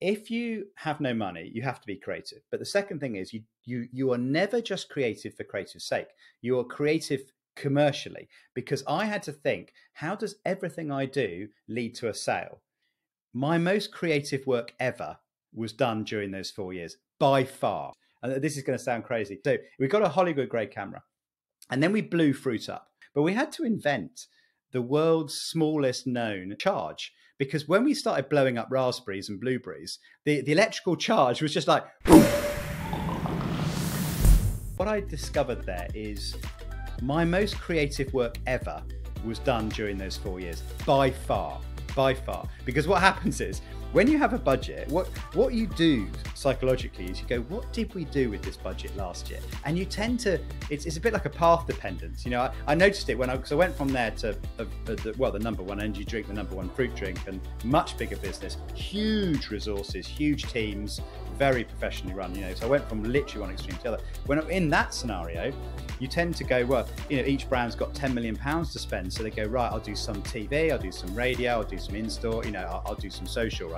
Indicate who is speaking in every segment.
Speaker 1: if you have no money, you have to be creative. But the second thing is you you you are never just creative for creative sake. You are creative commercially because I had to think, how does everything I do lead to a sale? My most creative work ever was done during those four years by far. And this is going to sound crazy. So we got a Hollywood grade camera and then we blew fruit up, but we had to invent the world's smallest known charge because when we started blowing up raspberries and blueberries, the, the electrical charge was just like. What I discovered there is my most creative work ever was done during those four years, by far, by far. Because what happens is when you have a budget, what what you do psychologically is you go, what did we do with this budget last year? And you tend to, it's, it's a bit like a path dependence. You know, I, I noticed it when I, because I went from there to, uh, uh, the, well, the number one energy drink, the number one fruit drink, and much bigger business, huge resources, huge teams, very professionally run. You know, so I went from literally one extreme to the other. When I'm in that scenario, you tend to go, well, you know, each brand's got 10 million pounds to spend, so they go, right, I'll do some TV, I'll do some radio, I'll do some in-store, you know, I'll, I'll do some social, right?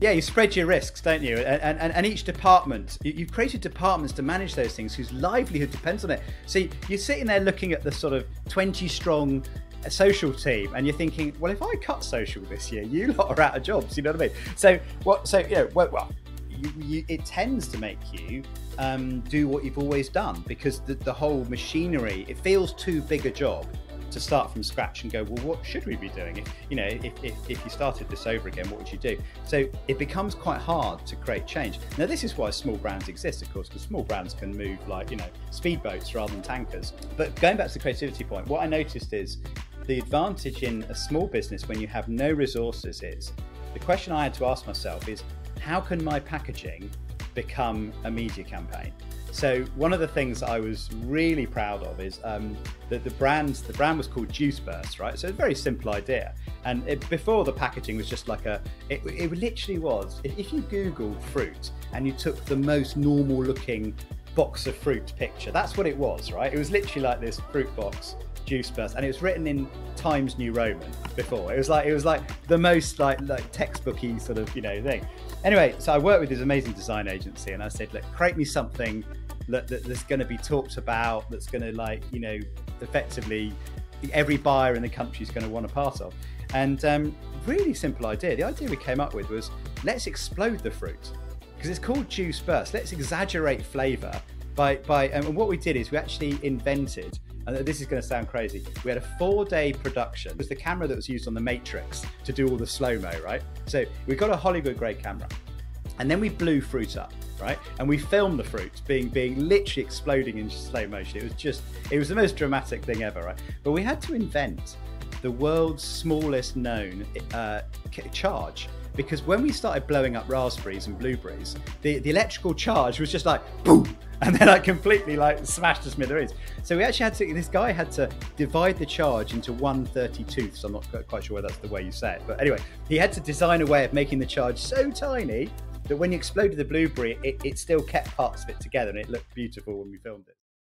Speaker 1: Yeah, you spread your risks, don't you? And, and, and each department, you've created departments to manage those things whose livelihood depends on it. So you're sitting there looking at the sort of 20 strong social team and you're thinking, well, if I cut social this year, you lot are out of jobs. You know what I mean? So what? So you know, well, well you, you, it tends to make you um, do what you've always done because the, the whole machinery it feels too big a job to start from scratch and go, well, what should we be doing? If, you know, if, if, if, you started this over again, what would you do? So it becomes quite hard to create change. Now, this is why small brands exist, of course, because small brands can move like, you know, speedboats rather than tankers. But going back to the creativity point, what I noticed is the advantage in a small business when you have no resources is the question I had to ask myself is how can my packaging become a media campaign? So one of the things I was really proud of is um, that the brand the brand was called Juice Burst, right? So a very simple idea. And it, before the packaging was just like a, it, it literally was. If, if you Google fruit and you took the most normal looking box of fruit picture, that's what it was, right? It was literally like this fruit box juice burst and it was written in times new roman before it was like it was like the most like like textbooky sort of you know thing anyway so i worked with this amazing design agency and i said look create me something that, that's going to be talked about that's going to like you know effectively every buyer in the country is going to want a part of and um, really simple idea the idea we came up with was let's explode the fruit because it's called juice burst let's exaggerate flavor by by and what we did is we actually invented and this is going to sound crazy. We had a four day production. It was the camera that was used on the Matrix to do all the slow mo, right? So we got a Hollywood grade camera. And then we blew fruit up, right? And we filmed the fruit being being literally exploding in slow motion. It was just, it was the most dramatic thing ever, right? But we had to invent the world's smallest known uh, charge because when we started blowing up raspberries and blueberries, the, the electrical charge was just like boom, and then I completely like smashed the smithereens. So we actually had to. This guy had to divide the charge into one thirty-tooth. So I'm not quite sure whether that's the way you say it, but anyway, he had to design a way of making the charge so tiny that when you exploded the blueberry, it, it still kept parts of it together, and it looked beautiful when we filmed it.